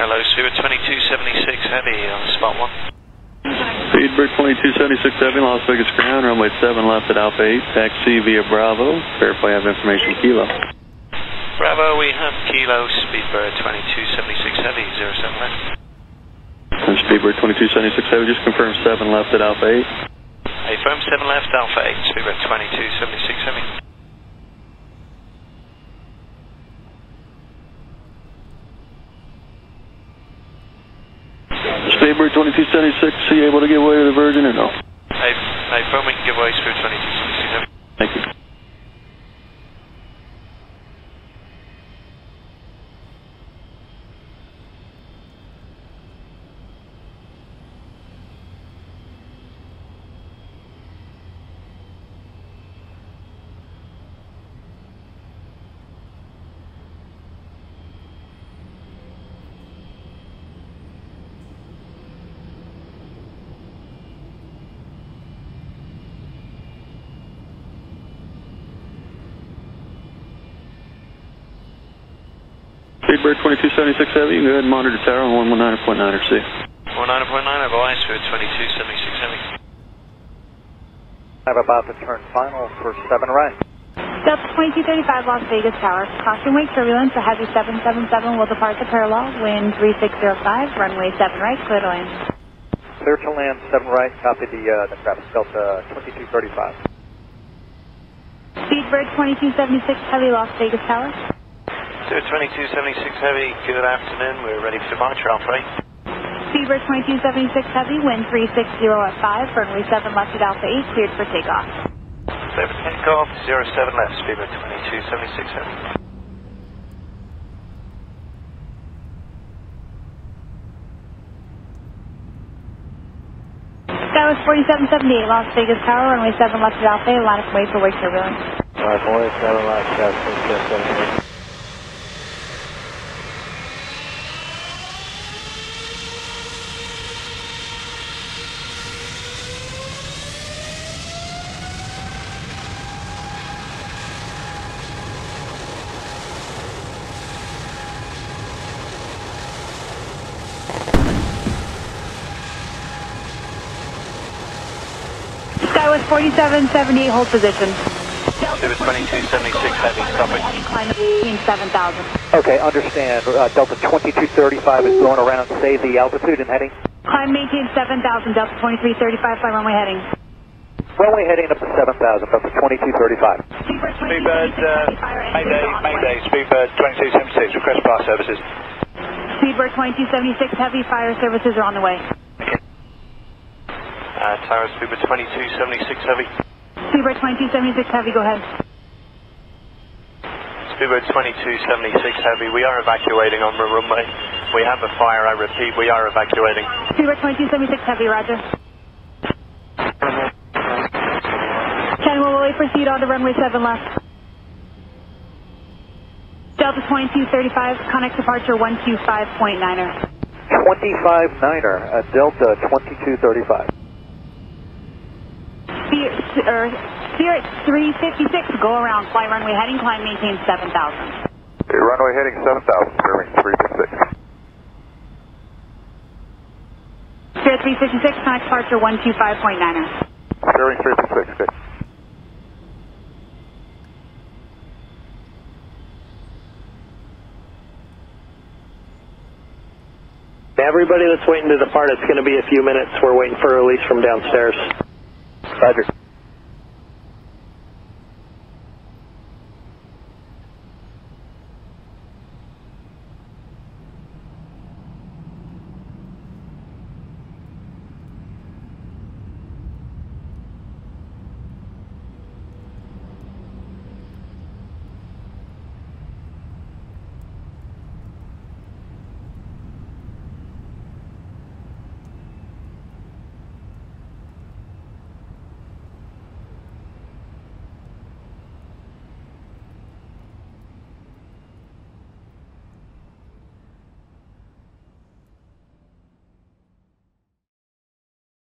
Hello, Speedbird 2276 Heavy on spot one. Speedbird 2276 Heavy, Las Vegas ground, runway 7 left at Alpha 8, taxi via Bravo, verify I have information Kilo. Bravo, we have Kilo, Speedbird 2276 Heavy, 07 left. And Speedbird 2276 Heavy, just confirm 7 left at Alpha 8. Affirm 7 left, Alpha 8, Speedbird 2276 Heavy. Speedbird 2276, are you able to get away to the Virgin or no? A, a firm we can give away, Speedbird 2276 Heavy. Thank you. Speedbird 2276 Heavy, you can go ahead and monitor tower on 119.9 or C. 19.9 advice, Speedbird 2276 Heavy. I'm about to turn final for 7 right. Delta 2235 Las Vegas Tower. Caution wake turbulence. A heavy 777 will depart the parallel. Wind 3605. Runway 7 right. Clear to land. Clear to land, 7 right. Copy the, uh, the traffic. Delta 2235. Speedbird 2276 Heavy Las Vegas Tower. Speedbird 2276 Heavy, good afternoon. We're ready for departure, Alpha 8. Speedbird 2276 Heavy. Wind 360 at 5. Runway 7 left at Alpha 8. Cleared for takeoff. Clear for takeoff, 07 left, Speedbird 2276 Heavy. Skywest 4778 Las Vegas Tower. Runway 7 left at Alpha 8. Line of and wait for wake turbulence. Alright, boys, 7 right. Copy. Skywest 4778 hold position. Speedbird 2276 Heavy, stopping. Climb 7000. Okay, understand. Uh, Delta 2235 is going around. Say the altitude and heading. Climb maintain 7000. Delta 2335. Fly runway heading. Runway heading up to 7000. Delta 2235. Speedbird, uh, Mayday, Mayday, Speedbird 2276, request fire services. Speedbird 2276 Heavy. Fire services are on the way. Uh, Tower Speedbird 2276 Heavy. Speedbird 2276 Heavy. Go ahead. Speedbird 2276 Heavy, we are evacuating on the runway. We have a fire, I repeat, we are evacuating. Speedbird 2276 Heavy. Roger. Ken, we'll wait for proceed on to runway 7 left. Delta 2235, connect departure 125.9er. 25 Niner, uh, Delta 2235. Spirit, er, Spirit 356, go around, fly runway heading, climb, maintain 7,000. Okay, runway heading 7000, bearing 356. Spirit 356, connect departure 125.9er. Bearing 356, okay. Everybody that's waiting to depart, it's going to be a few minutes. We're waiting for a release from downstairs. Roger.